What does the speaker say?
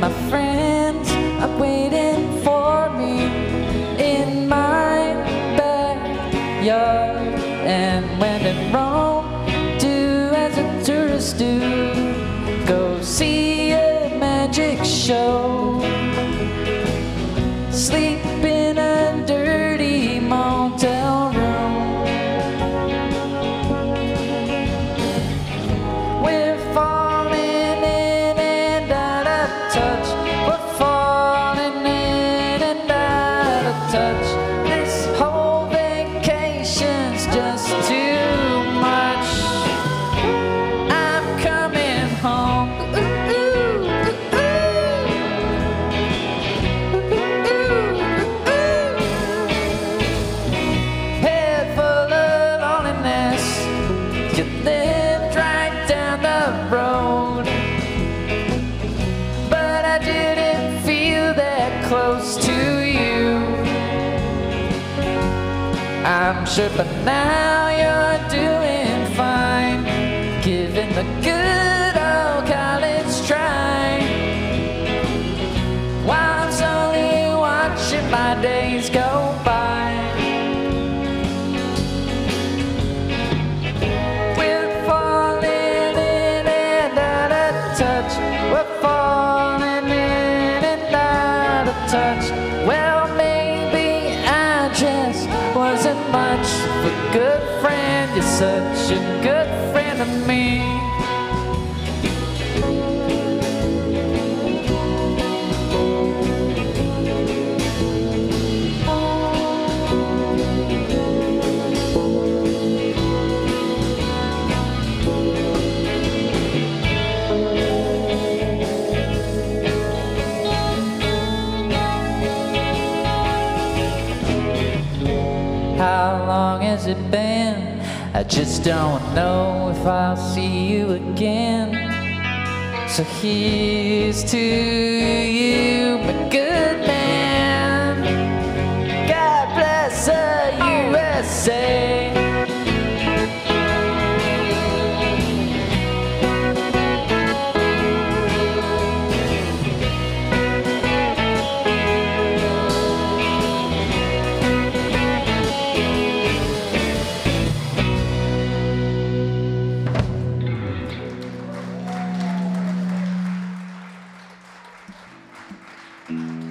my friends are waiting for me in my backyard. And when in Rome, do as a tourist do, go see a magic show. Road. But I didn't feel that close to you. I'm sure, but now you're doing fine. Giving the good old college try. While I'm slowly watching my days go by. Well, maybe I just wasn't much of a good friend. You're such a good friend to me. Has it been? I just don't know if I'll see you again. So here's to you, Mm-hmm.